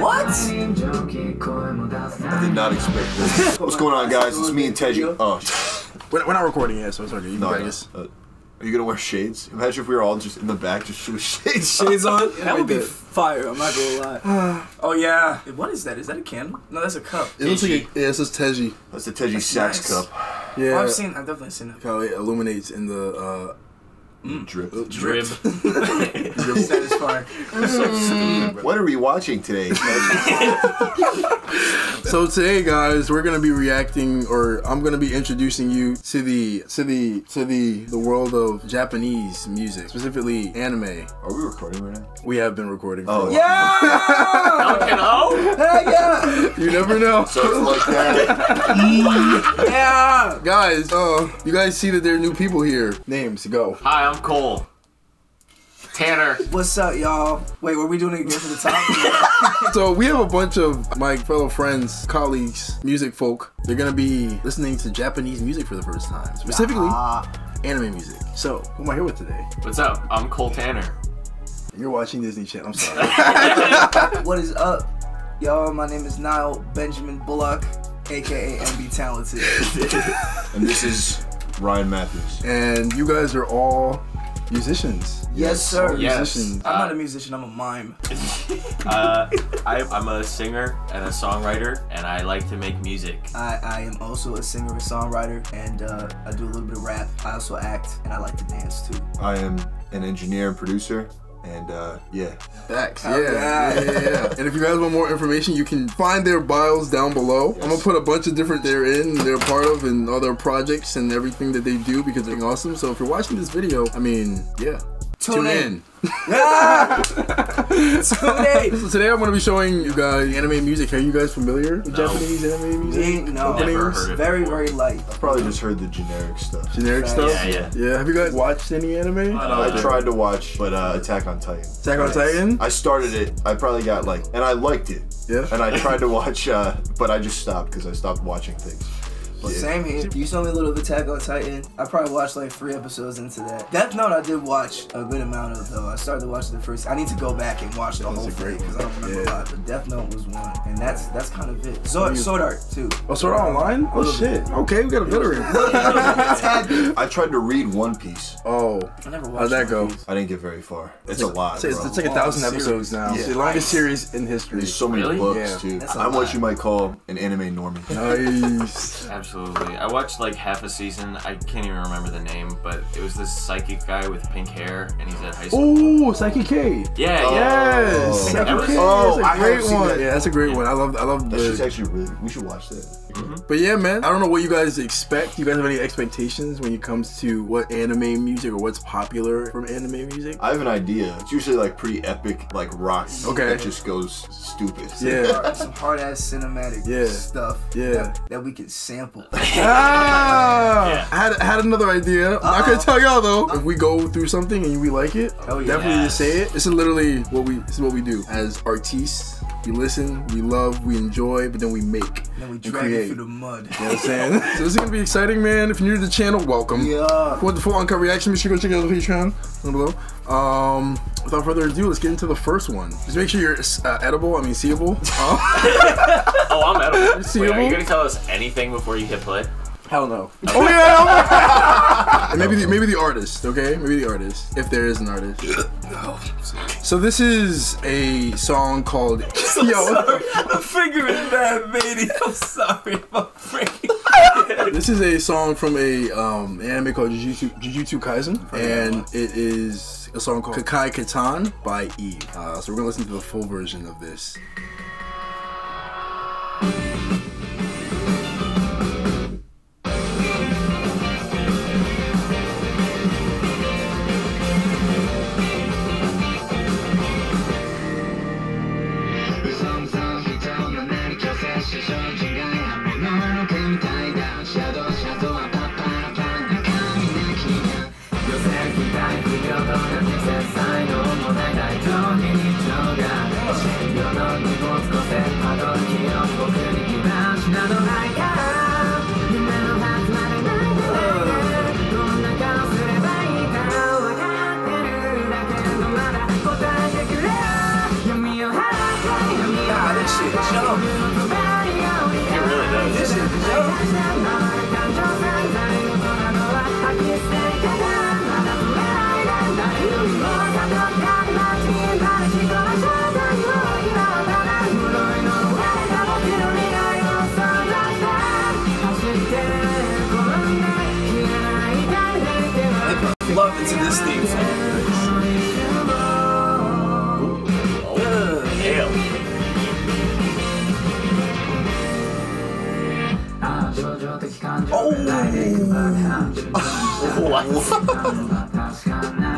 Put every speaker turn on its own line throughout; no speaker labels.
What?
I did not expect this. What's going on, guys? It's me and Teji. Oh,
We're, we're not recording yet, so it's okay. You can
no, no.
practice.
Uh, are you gonna wear shades? Imagine if we were all just in the back, just with shades.
Shades on? That would be fire. I'm not gonna lie. oh yeah. What is that? Is that a candle? No, that's a cup.
It looks like a, yeah, it says Teji.
That's the Teji
That's
Sax
nice.
cup.
Yeah,
Oh, I've seen. I've definitely seen that.
how it illuminates in the uh,
Drip.
Drib.
Satisfying. Mm.
What are we watching today?
So today, guys, we're gonna be reacting, or I'm gonna be introducing you to the to the to the the world of Japanese music, specifically anime.
are we recording right now?
We have been recording. For
Oh,
a while.
Yeah.
Duncan O?
Heck yeah.
You never know.
So it's like that.
Yeah.
guys, uh, you guys see that there are new people here. Names, go.
Hi, I'm Cole. Tanner.
What's up, y'all? Wait, were we doing it again from the top?
So we have a bunch of my fellow friends, colleagues, music folk. They're gonna be listening to Japanese music for the first time, specifically anime music. So who am I here with today?
What's up? I'm Cole Tanner.
You're watching Disney Channel. I'm sorry.
what is up, y'all? My name is Nile Benjamin Bullock, aka NB Talented.
And this is Ryan Matthews.
and you guys are all musicians.
Yes, sir.
Yes.
Musicians.
I'm not a musician. I'm a mime.
Uh, I, I'm a singer and a songwriter, and I like to make music.
I, I am also a singer, a songwriter, and uh, I do a little bit of rap. I also act, and I like to dance too.
I am an engineer and producer. And uh, yeah,
Facts. Yeah. Yeah,
yeah.
yeah, yeah. And if you guys want more information, you can find their bios down below. I'm gonna put a bunch of different they're in, they're part of, and all their projects and everything that they do because they're awesome. So if you're watching this video, I mean, yeah.
Tune in.
Ah!
Tune.
So today I'm gonna be showing you guys anime music. Are you guys familiar with
No.
Japanese anime music?
Me, no.
Never heard of
Very,
before.
very light.
I probably just heard the generic stuff.
Generic
Yeah,
stuff?
yeah.
Yeah, Yeah. have you guys watched any anime?
I tried to watch, but uh, Attack on Titan.
Attack on Titan?
I started it. I probably got like, and I liked it.
Yeah.
And I tried to watch, uh, but I just stopped because I stopped watching things. Yeah.
Same here. You saw me a little of Attack on Titan. I probably watched like three episodes into that. Death Note, I did watch a good amount of though. I started watching the first. I need to go back and watch the
That's
whole
great
thing because I don't remember
Yeah.
a lot. But Death Note was one, and that's that's kind of it. Oh, Sword, Sword Art too.
Oh, Sword Art Online? Oh
Little
shit. Okay, we got a veteran.
I tried to read One Piece.
oh.
I never watched.
How'd that go?
I didn't get very far. It's a lot.
It's,
bro.
it's like a thousand
series.
episodes now.
Yeah.
It's the longest series in history.
There's so many
Really?
books
Yeah.
too.
That's a
I'm what you might call an anime normie.
Nice.
Absolutely. I watched like half a season. I can't even remember the name, but it was this psychic guy with pink hair, and he's at high school.
Ooh, Saiki K.
Yeah,
Oh.
yeah.
Yes.
Oh.
Psyche
was-
K.
Oh,
that's
I
a
have
great
seen
one.
that.
Yeah, that's a great one. I love I love
That's
the
actually really. We should watch that. Mm-hmm.
But yeah, man. I don't know what you guys expect. You guys have any expectations when it comes to what anime music or what's popular from anime music?
I have an idea. It's usually like pretty epic, like rock.
Okay.
That just goes stupid.
Yeah.
Some hard ass cinematic
Yeah.
stuff.
Yeah.
That, that we can sample.
Ah!
Yeah.
I had, I had another idea. I'm not gonna tell y'all though. If we go through something and we like it,
Oh,
definitely just
Yes.
say it. This is literally what we this is what we do as artists. We listen, we love, we enjoy, but then we make
And then we
and
drag
create.
it through the mud.
You know what I'm saying? so this is gonna be exciting, man. If you're new to the channel, welcome.
Yeah.
If you want the full uncut reaction, make sure you go check out the Patreon down below. Um, without further ado, let's get into the first one. Just make sure you're uh, edible. I mean, seeable. Uh,
Oh, I'm edible.
See
Wait, are
you?
you gonna tell us anything before you hit play?
Hell no. Oh yeah. and maybe the, maybe the artist. Okay, maybe the artist, if there is an artist. So this is a song called Yo.
The finger is bad, baby. I'm sorry. I'm freaking.
This is a song from a um, anime called Jujutsu, Jujutsu Kaisen, and it is a song called Kaikai Kitan by Eve. Uh, so we're gonna listen to the full version of this.
This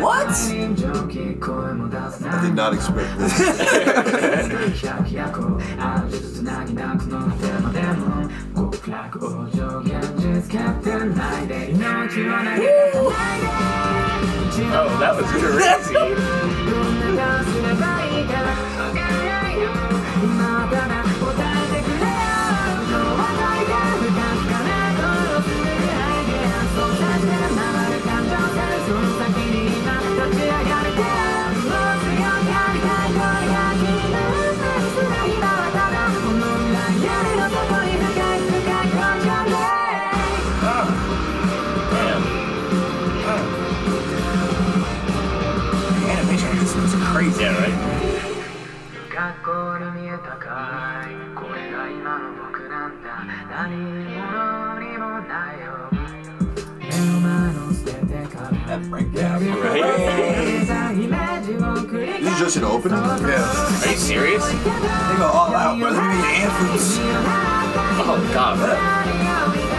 What?
I did not expect this.
Oh, that was crazy. Right?
This is just an opening?
Yeah.
Are you serious?
They go all out, brother. We need anthems.
Oh, God, man.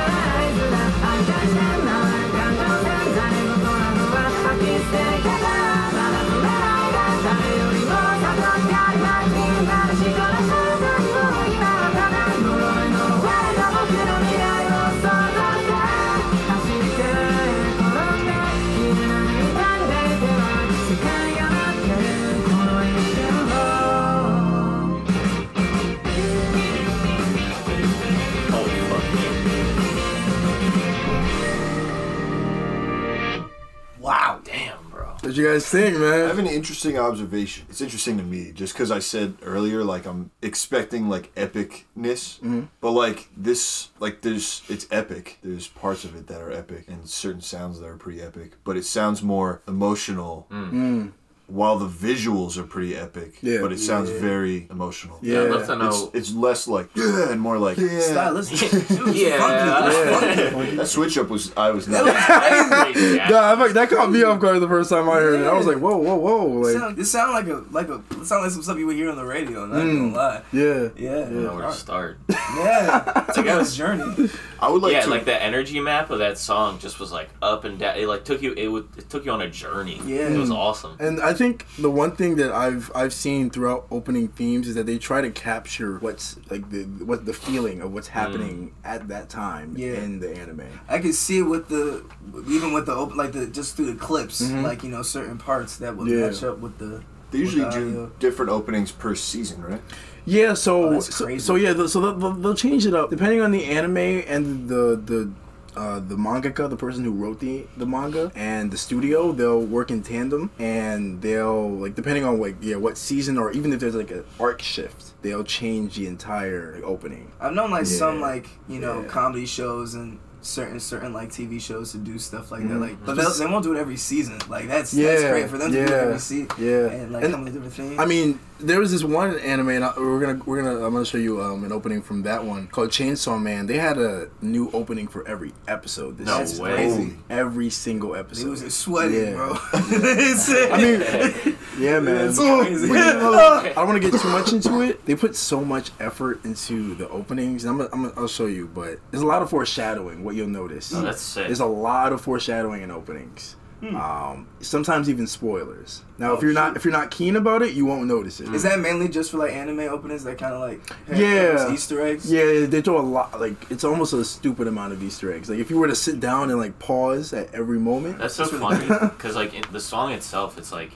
What you guys think, man?
I have an interesting observation. It's interesting to me just because I said earlier, like I'm expecting like epicness, mm-hmm. but like this, like there's it's epic. There's parts of it that are epic and certain sounds that are pretty epic, but it sounds more emotional. Mm. Mm. While the visuals are pretty epic,
Yeah.
but it sounds very emotional.
Yeah.
I'd love to
It's,
know.
it's less like yeah and more like yeah.
Stylistic. It was
Yeah.
That switch up was I was
That
not.
was crazy.
Yeah.
Nah, in that caught me off guard the first time I heard it. I was like, whoa, whoa, whoa. Like,
Sound, it sounded like a like a it sounded like some stuff you would hear on the radio. Not
Mm.
gonna lie.
yeah.
Yeah,
I don't know where to start.
yeah. Took on this journey.
I would like
yeah,
to.
like that energy map of that song just was like up and down. It like took you. It would. It took you on a journey.
Yeah.
it was awesome.
And I think the one thing that I've I've seen throughout opening themes is that they try to capture what's like the what the feeling of what's happening at that time
Yeah.
in the anime.
I could see it with the even with the open like the just through the clips,
Mhm.
like you know certain parts that would
Yeah.
match up with the.
they usually
the
do different openings per season, right?
Yeah, so
Oh,
so, so yeah, the, so they'll, they'll, they'll change it up depending on the anime and the the uh, the mangaka, the person who wrote the the manga, and the studio. They'll work in tandem, and they'll like depending on like yeah what season or even if there's like an arc shift, they'll change the entire like, opening.
I've known like some like you know
Yeah.
comedy shows and certain certain like TV shows to do stuff like that.
Mhm.
Like, but they'll, they won't do it every season. Like that's
yeah.
that's great for them to do it
yeah,
every season.
yeah.
and like
And-
different things.
I mean, there was this one anime, and I, we're gonna we're gonna I'm gonna show you um, an opening from that one called Chainsaw Man. They had a new opening for every episode. This
No
year.
That's
way.
crazy.
Every single episode.
It was sweating,
Yeah.
bro. It's-
I mean, yeah, man.
It's crazy.
I don't want to get too much into it. They put so much effort into the openings. And I'm, gonna, I'm I'll show you, but there's a lot of foreshadowing. What you'll notice.
Oh, that's sick.
There's a lot of foreshadowing in openings. Um, sometimes even spoilers. Now,
Oh,
if you're not if you're not keen about it, you won't notice it.
Is that mainly just for like anime openings that kind of like have
Yeah.
those Easter eggs?
Yeah, they throw a lot. Like it's almost a stupid amount of Easter eggs. Like if you were to sit down and like pause at every moment.
That's so funny because like in the song itself, it's like,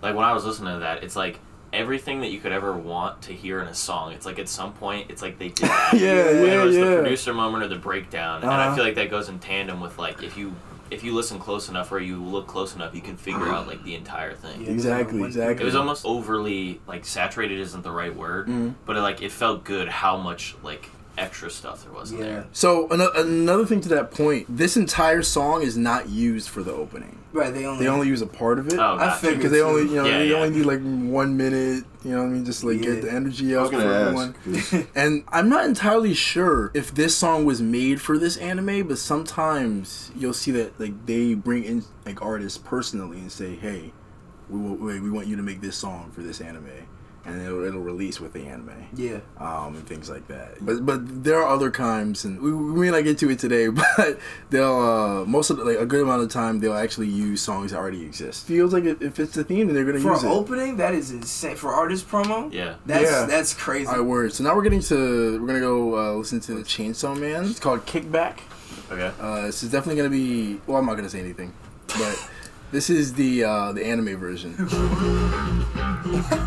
like when I was listening to that, it's like everything that you could ever want to hear in a song. It's like at some point, it's like they did that.
Yeah, yeah,
it was
yeah.
the producer moment or the breakdown, and I
Uh-huh.
feel like that goes in tandem with like if you
if you listen close enough or you look close enough, you can figure out like the entire thing.
Yeah.
Exactly, exactly.
It was almost overly like saturated isn't the right word,
Mm-hmm.
but it, like it felt good how much like extra stuff there was in
Yeah.
there.
So ano- another thing to that point, this entire song is not used for the opening.
Right. They only.
They only use a part of it
Oh,
I
gotcha.
figured
because they only you know
Yeah,
they
yeah.
only need like one minute. You know what I mean? Just like
Yeah.
get the energy
I
up for
gonna
everyone. And I'm not entirely sure if this song was made for this anime, but sometimes you'll see that like they bring in like artists personally and say, "Hey, we will, we we want you to make this song for this anime," and it'll, it'll release with the anime,
Yeah.
um, and things like that. But but there are other times, and we, we may not get to it today, but they'll uh, most of the, like a good amount of time they'll actually use songs that already exist. Feels like it, if it's the theme, then they're gonna
For
use
an
it.
opening, that is insane. For artist promo,
Yeah.
that's
Yeah.
that's crazy.
All right, word. So now we're getting to we're gonna go uh, listen to the Chainsaw Man. It's called Kickback.
Okay.
Uh, this is definitely gonna be. Well, I'm not gonna say anything, but this is the uh, the anime version.
I'm saying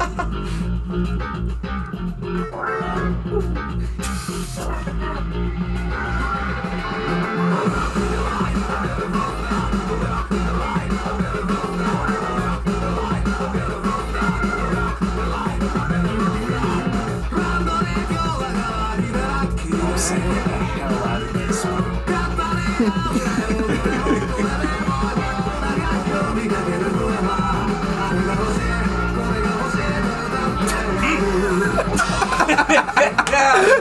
the hell out of this one. Is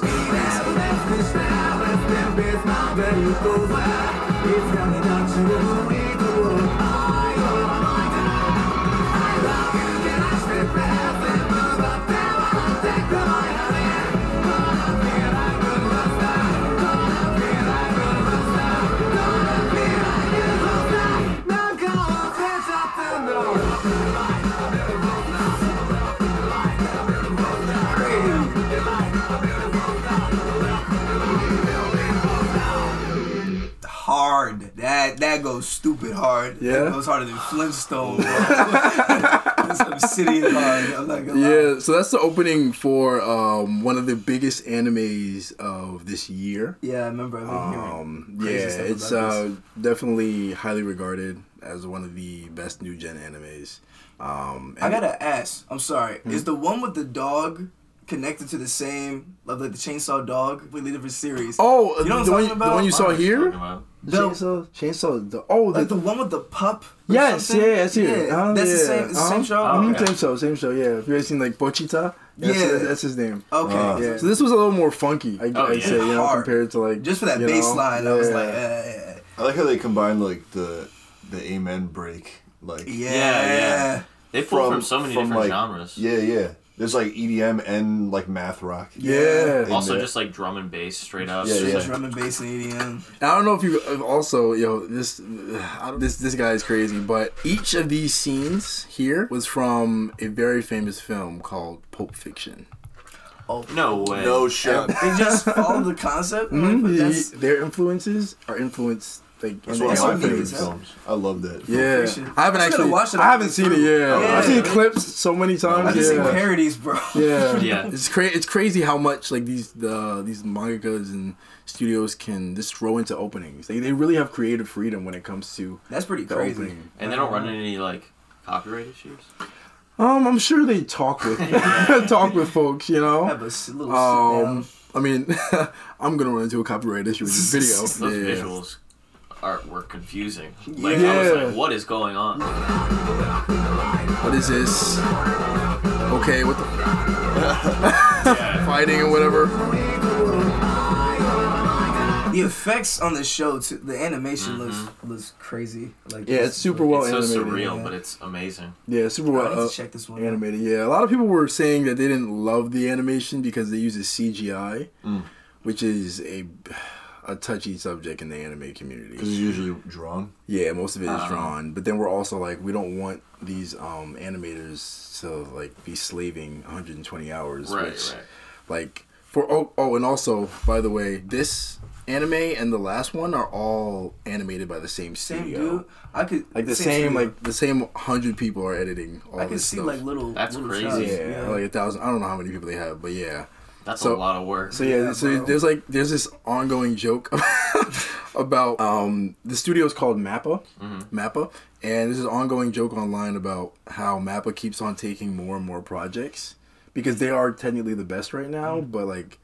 crazy. Hard. Goes stupid hard.
Yeah?
it goes harder than Flintstone. bro. That's obsidian hard. I'm not gonna lie.
Yeah, so that's the opening for um, one of the biggest animes of this year.
Yeah, I remember. I've been
Um, yeah,
stuff
it's
about
uh, definitely highly regarded as one of the best new gen animes. Um,
I gotta ask. I'm sorry.
Hmm?
Is the one with the dog connected to the same, like the chainsaw dog, completely different series?
Oh,
You know what
the,
I'm
one,
talking
the one you saw
What are you
here?
Talking about?
The
The-
chainsaw, chainsaw. The, oh, the,
like the one with the pup.
yes,
something?
yeah, that's it.
Yeah,
Uh,
that's
yeah.
the same. The
Uh-huh.
same show.
Oh,
Mhm,
okay.
Same show, same show. Yeah, have you ever seen like Pochita? That's,
Yeah.
that's, that's his name.
Okay.
Uh,
Yeah, so this was a little more funky. I,
Oh,
I'd
yeah.
say, you know,
Hard.
compared to like
Just for that
you know,
line, I was
yeah.
like, uh,
I like how they combine like the the amen break, like
yeah,
Yeah, yeah. They pull from, so many different
like,
genres.
Yeah, yeah. There's like EDM and like math rock.
yeah.
In
Also,
there.
just like drum and bass straight up.
Yeah,
just,
yeah.
like,
Drum and bass and EDM.
And I don't know if you uh, also, yo, this this this guy is crazy, but each of these scenes here was from a very famous film called Pulp Fiction.
Oh no way.
no shot.
They just follow the concept.
Mhm.
Like, but that's,
their influences are influenced like
That's
in
one of my favorite films. I love that.
Yeah,
Fiction.
I haven't
I
actually
watched it
I haven't seen it. Yeah,
Yeah.
I've seen clips so many times.
I've just seen parodies, bro.
Yeah,
Yeah.
It's crazy. It's crazy how much like these the these mangakas and studios can just throw into openings. They they really have creative freedom when it comes to
That's pretty
the
crazy.
opening.
And they don't run into any like copyright issues.
Um, I'm sure they talk with talk with folks. You know.
Have a s- little
Um,
sit
I mean, I'm gonna run into a copyright issue with this video.
Those
yeah.
visuals are were confusing. Like I
Yeah.
was like, what is going on?
What is this? Okay, what the
Yeah.
fighting or whatever?
The effects on the show, too, the animation looks looks crazy. Like
Yeah, it's super well
it's so
animated.
surreal,
yeah.
but it's amazing.
Yeah, super well uh,
check this one. out.
animated. Yeah, a lot of people were saying that they didn't love the animation because they use a CGI,
Mm.
which is a a touchy subject in the anime community.
Because it's
community.
usually drawn.
Yeah, most of it is
Uh-huh.
drawn, but then we're also like we don't want these um animators to like be slaving 120 hours,
Right,
which
right.
like for oh oh and also by the way this anime and the last one are all animated by the same
Same
studio.
dude. I could
Like the same,
studio.
like the same hundred people are editing all
I can
this
see
stuff.
like little.
That's
little
crazy.
shots,
yeah, like a thousand. I don't know how many people they have, but yeah.
That's
So-
a lot of work.
So yeah,
Yeah,
so
bro.
there's like there's this ongoing joke about um the studio is called Mappa, Mappa, and there's this ongoing joke online about how Mappa keeps on taking more and more projects because they are technically the best right now, but like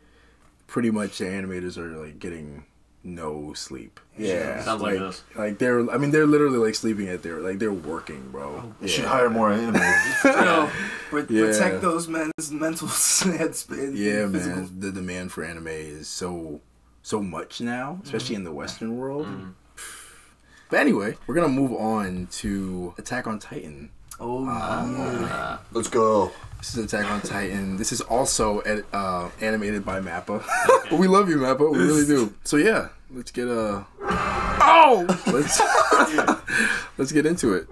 pretty much the animators are like getting no sleep. Yeah,
Sounds like this.
Like they're, I mean, they're literally like sleeping at their, like they're working, bro.
You should hire more animators.
You know,
Yeah.
protect those men's mental headspace.
Yeah,
physical-
man. The demand for anime is so so much now, especially in the Western world. But anyway, we're gonna move on to Attack on Titan.
Oh,
Uh,
Let's go.
This is Attack on Titan. This is also ed- uh, animated by Mappa. but we love you, Mappa. We really do. So yeah, let's get uh Oh! Let's let's get into it.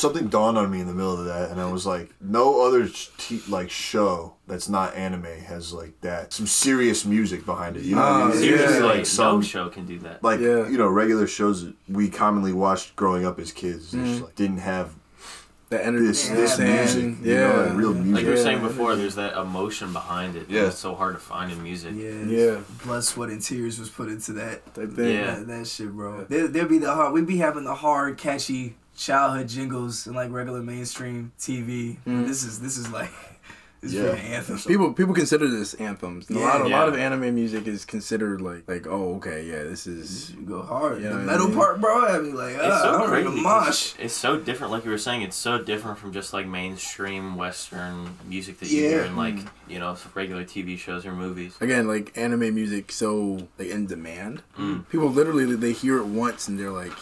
Something dawned on me in the middle of that, and I was like, no other sh- t- like show that's not anime has like that some serious music behind it. You know, what I
Ah,
mean? It's
yeah.
just,
Seriously,
like
no
some
show can do that.
like
Yeah.
you know regular shows that we commonly watched growing up as kids.
Mm-hmm.
Just, like, didn't have
The energy.
this
Yeah,
this
man.
music. You
Yeah.
know, like real music.
Like you were saying before, there's that emotion behind it.
Yeah.
It's so hard to find in music.
Yeah.
Yeah.
Blood, sweat, and tears was put into that.
Type thing.
Yeah.
That, that shit, bro. There, there'd be the hard. We'd be having the hard, catchy childhood jingles and like regular mainstream TV. This is this is like this
Yeah.
is yeah. anthem.
People people consider this anthems. a lot a lot of anime music is considered like like oh okay yeah this is
You go hard.
Yeah,
the
I
metal
mean-
part, bro. I mean, like,
It's
uh,
so
I don't
crazy.
mosh.
It's so different, like you were saying. It's so different from just like mainstream Western music that you hear in like you know regular TV shows or movies.
again like anime music so like in demand.
Mm.
People literally they hear it once and they're like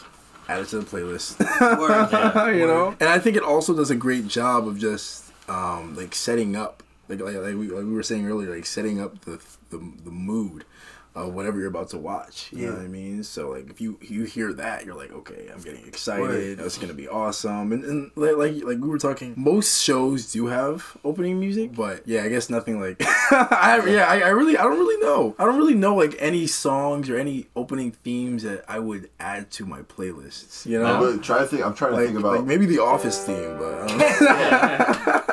add it to the playlist.
Word.
Yeah.
you know, and I think it also does a great job of just um like setting up like like, like, we, like we were saying earlier like setting up the the, the mood of whatever you're about to watch. You know what I mean? So like if you you hear that, you're like, okay, I'm getting
Word.
excited. It's gonna be awesome. And, and like, like like we were talking, most shows do have opening music, but yeah, I guess nothing like. I, yeah, I, I really I don't really know. I don't really know like any songs or any opening themes that I would add to my playlists. You know.
But try to think. I'm trying to
Like,
think about.
like maybe the Office theme, but I don't know.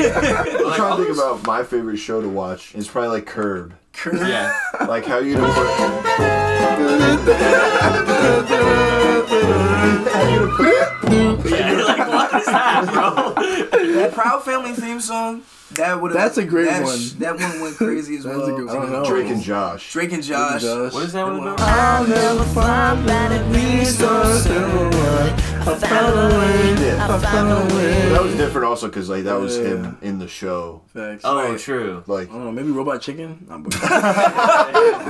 Yeah, man.
Like,
I'm trying to think about my favorite show to watch. It's probably like Curb. Curb.
Yeah.
Like how you know.
yeah. Like what is that, bro?
That Proud Family theme song. That would.
That's a great
that
one.
That one went crazy as
That's
well.
a good- I don't.
Drake and Josh.
Drake and Josh.
Josh.
What is that one about?
I'll never find that at least I found a way. I found a way.
That was different also because like that was
Yeah.
him in the show.
Facts.
Oh, true.
Like
I don't know, maybe Robot Chicken.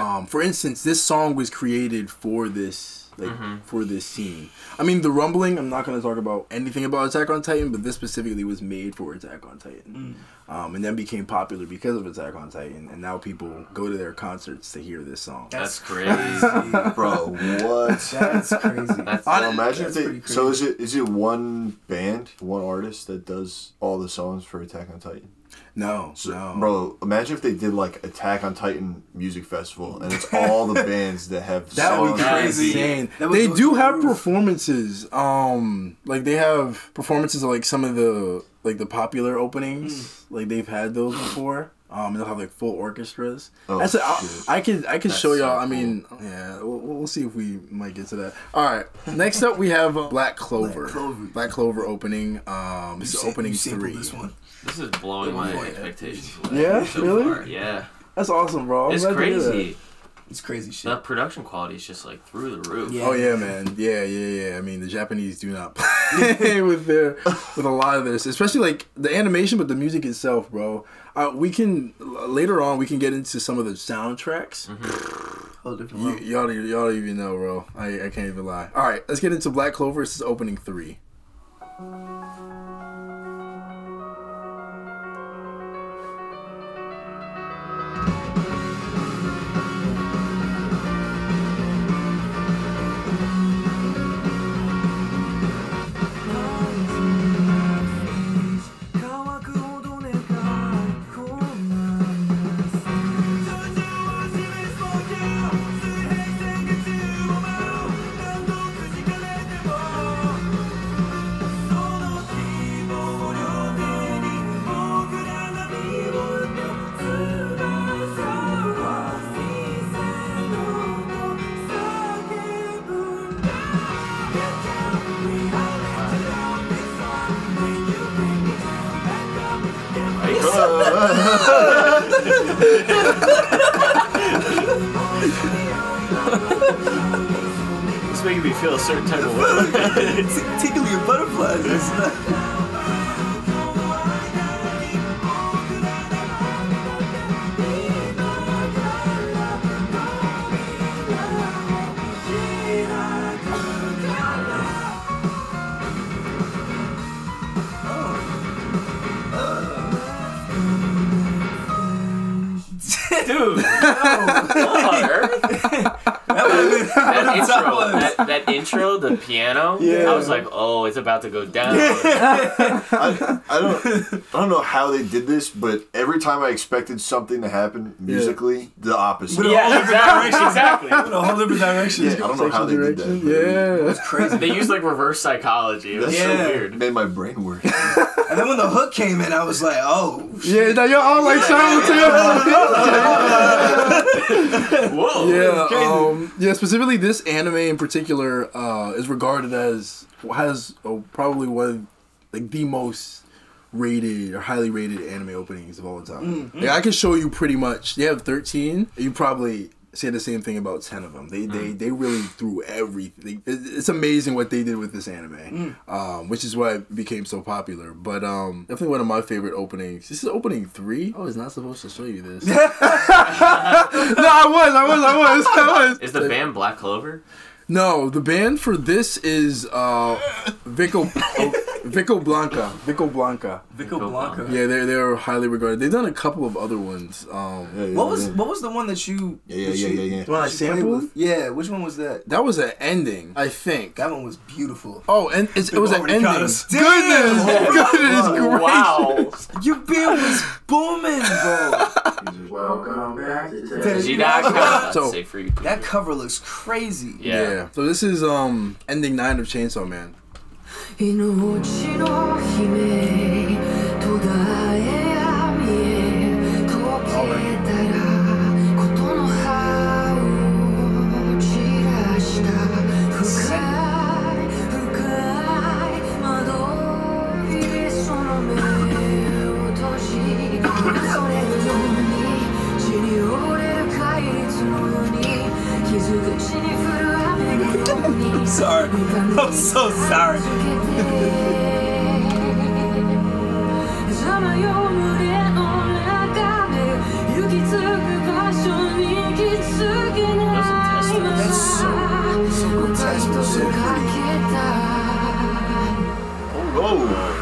Um, for instance, this song was created for this like for this scene. I mean, the rumbling. I'm not gonna talk about anything about Attack on Titan, but this specifically was made for Attack on Titan, um, and then became popular because of Attack on Titan, and now people go to their concerts to hear this song.
That's
That's
crazy.
Bro, what?
That's crazy.
That's
Well, imagine if they.
pretty
So is it is it one band, one artist that does all the songs for Attack on Titan?
No,
So,
no,
Bro, imagine if they did like Attack on Titan music festival, and it's all the bands that have
That would be crazy.
insane.
That would
They do have
roof.
performances. Um, like they have performances of like some of the like the popular openings. Like they've had those before. Um, and they'll have like full orchestras.
Oh,
That's a, I,
shit.
I can I could
That's
show y'all. I
cool.
mean, yeah, we'll, we'll see if we might get to that. All right, next up we have uh, Black Clover.
Black Clover.
Black Clover opening. Um, this is
sa-
opening
you
three.
This one.
This is blowing my
Yeah.
expectations.
Yeah?
away so
Really?
far. Yeah.
That's awesome, bro. I'm
It's
glad that.
crazy.
It's crazy shit.
The production quality is just like through the roof.
Yeah.
Oh yeah, man. Yeah, yeah, yeah. I mean, the Japanese do not play with their with a lot of this, especially like the animation, but the music itself, bro. Uh, we can later on we can get into some of the soundtracks.
Whole different
You,
level.
y'all, y'all even know, bro. I, I can't even lie. All right, let's get into Black Clover. This is opening three.
It's making me feel a certain type of way.
It's tickling your butterflies. It's not-
Dude, what on earth? That intro, that, that intro, the piano.
Yeah.
I was like, oh, it's about to go down.
I, I don't I don't know how they did this, but every time I expected something to happen musically, the opposite.
yeah, exactly, exactly.
in a whole different direction.
Yeah, I don't know how they did that.
Yeah.
Crazy.
They used like reverse psychology. It was
Yeah.
so
It
weird.
made my brain work.
And then when the hook came in, I was like, oh.
Yeah, now you're all like simultaneously.
Whoa.
Yeah,
crazy.
um, yeah. Specifically, this anime in particular uh, is regarded as has oh, probably one like the most rated or highly rated anime openings of all time. Yeah, I can show you pretty much. They have thirteen. You probably say the same thing about ten of them. They they they really threw everything. It's amazing what they did with this anime, um, which is why it became so popular. But um, definitely one of my favorite openings. This is opening three. I was not supposed to show you this. no, I was, I was, I was, I was.
Is the band Black Clover?
No, the band for this is uh Vico oh, Vickeblanka. Vico Blanca.
Vico
Vickeblanka.
Blanca.
Yeah, they're they're highly regarded. They've done a couple of other ones. Um
Yeah, yeah,
What was
yeah.
what was the one that you?
Yeah, yeah,
that
yeah,
you-
yeah, yeah.
the one I
that you played
sampled?
Yeah, which one was that?
That was an ending, I think.
That one was beautiful.
Oh, and it's, it was an ending.
got us.
Goodness,
Damn!
goodness gracious.
Wow.
Your beer was booming, bro.
Welcome back to
G.com.
So-
Say free.
That cover looks crazy.
Yeah.
Yeah. So this is um ending nine of Chainsaw Man.
命。の悲鳴
sorry. I'm so sorry. That's so, so grotesque, but so.
Oh.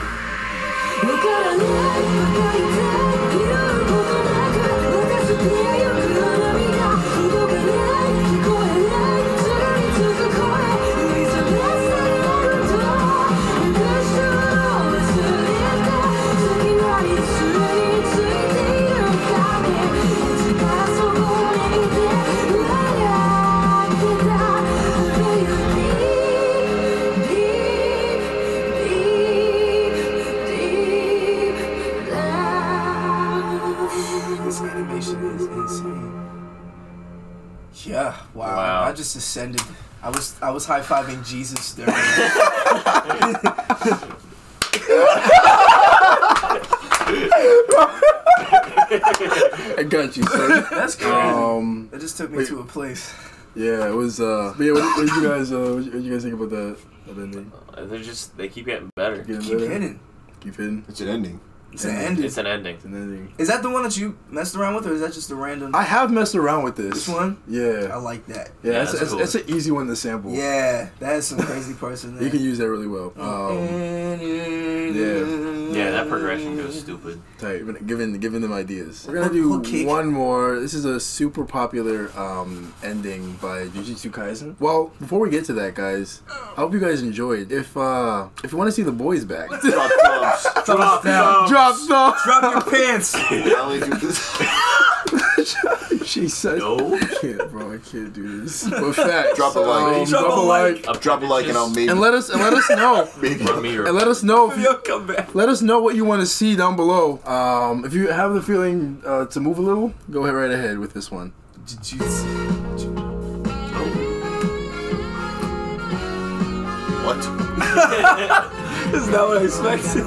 Was I was high fiving Jesus there.
I got you, son.
That's crazy.
um,
that just took me
wait.
to a place.
yeah, it was. Uh, yeah, what, what did you guys? Uh, what did you, what did you guys think about that? That ending?
They're just they keep getting better.
Getting
Keep
better?
hitting.
Keep hitting.
it's an ending.
It's an ending.
It's an ending.
It's an ending.
Is that the one that you messed around with, or is that just a random?
I have messed around with this.
This one?
Yeah.
I like that.
Yeah,
Yeah,
that's,
that's
that's,
cool.
that's an easy one to sample.
Yeah, that is has some crazy person. there.
You can use that really well. Um,
Yeah, that progression goes stupid.
tight. Giving giving them ideas. We're gonna do
kick.
one more. This is a super popular um, ending by Jujutsu Kaisen. Well, before we get to that, guys, I hope you guys enjoyed. If uh, if you want to see the boys back,
Drop thumbs.
Thumbs down.
drop the.
Drop your pants.
She said,
"No,
I can't, bro. I can't do this." But fact,
drop a like,
um,
drop, a like,
drop a like, and I'll meet.
And let us and let us know. and let us know if you
come back.
Let us know what you want to see down below. Um, if you have the feeling uh, to move a little, go ahead right ahead with this one.
Did you
see? Did you... Oh. What? That's not what I expected.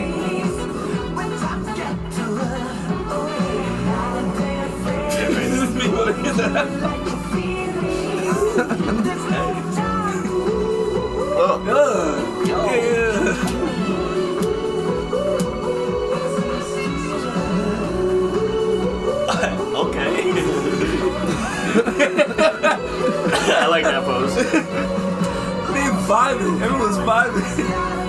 Oh,
Yeah.
Okay. I like that pose.
They vibing. Everyone's vibing.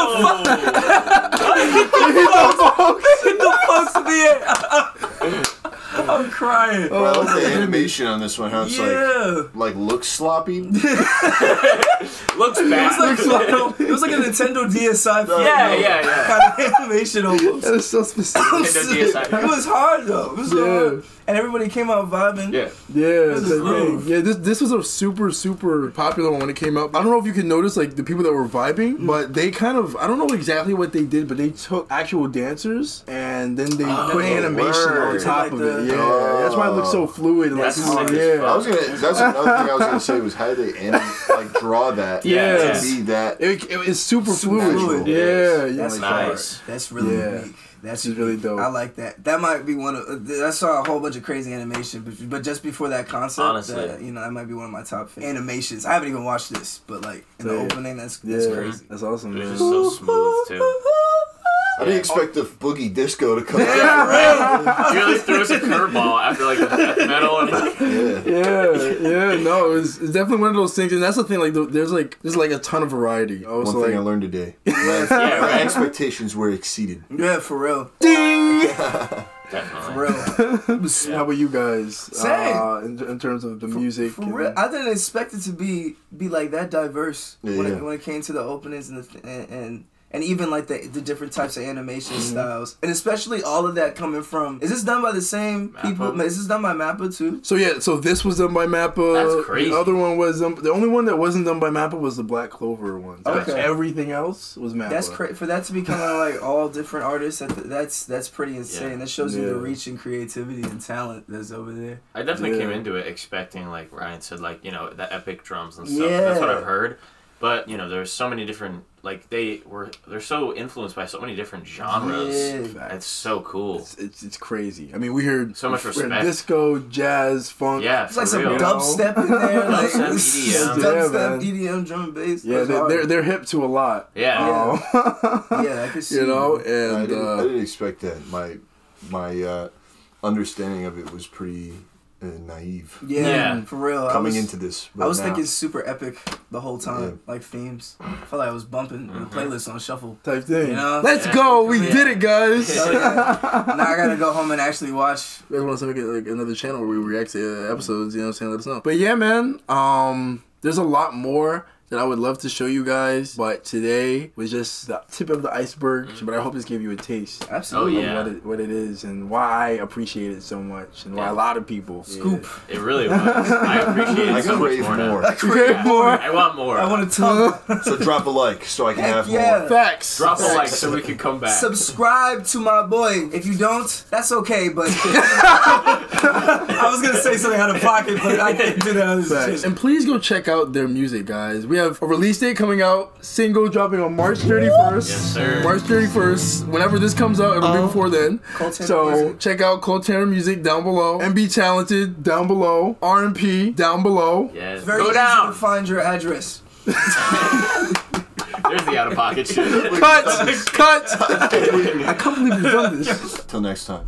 the fuck,
Oh.
hit the fucks in the air. I'm crying.
Bro, I love the animation on this one. How it's
yeah.
like like looks sloppy.
Looks
It was,
bad.
like, it was like a Nintendo DSi film.
yeah, yeah, yeah.
kind of animation almost.
That is so specific.
Nintendo DSi.
It was hard though. It was
Yeah.
hard. And everybody came out vibing.
Yeah.
Yeah,
This is
like, yeah. This this was a super super popular one when it came out. I don't know if you can notice like the people that were vibing, mm. but they kind of I don't know exactly what they did, but they took actual dancers and then they
Oh,
put animation on top
Like
of
the-
it. Yeah, that's why it looks so fluid. and, Like,
That's sick as
yeah,
I was gonna. That's another thing I was gonna say was how did they anim- like draw that
Yeah.
to be that.
it, it, it's super,
Super
fluid.
fluid.
Yeah,
It
yeah,
That's
like,
nice.
That's really
Yeah.
unique. That's
This is really dope.
I like that. That might be one of. uh, I saw a whole bunch of crazy animation, but, but just before that concert,
Honestly.
that, you know, that might be one of my top fa- animations. I haven't even watched this, but like in the
Yeah.
opening, that's that's crazy.
that's awesome,
It was
man.
just so smooth too.
I didn't expect the boogie disco to come out.
You really threw us a curveball after like the death metal and like,
Yeah.
yeah, yeah, no, it was it's definitely one of those things, and that's the thing. Like, there's like there's like a ton of variety. Oh,
One
so
thing I learned today. My,
Yeah,
my
right.
expectations were exceeded.
Yeah, for real,
ding.
for real, It
How about you guys?
Same.
Uh, in, in terms of the music.
For real, I didn't expect it to be be like that diverse
Yeah,
when
yeah.
it when it came to the openings and the, and, and and even like the the different types of animation
Mm-hmm.
styles, and especially all of that coming from. Is this done by the same people? Is this done by Mappa too?
So yeah, so this was done by Mappa.
That's crazy.
The other one was um, the only one that wasn't done by Mappa was the Black Clover one. So
Okay.
Everything else was Mappa.
That's crazy for that to be coming out like all different artists. That that's that's pretty insane.
Yeah.
That shows you the reach and creativity and talent that's over there.
I definitely
Yeah.
came into it expecting, like Ryan said, like you know the epic drums and stuff. That's what I've heard. But you know, there's so many different like they were they're so influenced by so many different genres.
Yeah.
It's so cool.
It's, it's it's crazy. I mean, we heard
So much
we heard
respect.
disco, jazz, funk.
Yeah,
It's
for
like some
real.
dubstep in there, like
Dubstep, EDM.
Yeah, man.
EDM, drum and bass.
Yeah, they, they're, they're hip to a lot.
Yeah.
Um,
yeah, I could see.
you know,
I
and
didn't, I
uh,
didn't expect that. My my uh, understanding of it was pretty uh, naive
Yeah,
Yeah.
for real.
Coming
was,
into this.
I was
now-
thinking super epic the whole time,
Yeah.
like themes. I felt like I was bumping the playlist on shuffle.
type thing.
You know?
Let's
Yeah.
go. We
Yeah.
did it, guys.
Yeah. now I gotta go home and actually watch.
You guys want to make it like another channel where we react to uh, episodes, you know what I'm saying? Let us know. But yeah, man, um, there's a lot more that I would love to show you guys, but today was just the tip of the iceberg. Mm. But I hope this gave you a taste
Absolutely.
Oh, yeah.
of what it, what it is and why I appreciate it so much and why
Yeah.
a lot of people
Scoop.
It really was. I appreciate it
I
so much
crave
more. now.
more.
Yeah. more.
I want more.
I want to talk.
So drop a like so I can
Heck
have
yeah.
more.
Facts.
Drop a like so we can come back.
Subscribe to my boy. If you don't, that's okay. But I was gonna say something out of pocket, but I can't do that. on this
And please go check out their music, guys. We have a release date coming out, single dropping on March 31st.
Yes, sir.
March 31st. Whenever this comes out, it'll be
Oh.
before then. So
Music.
check out Cole Tanner Music down below. NB Talented down below. R&P down below.
yes.
Very
Go
easy
down.
to find your address.
There's the out of pocket shit.
Cut! Cut! I can't believe you've done this.
Till next time.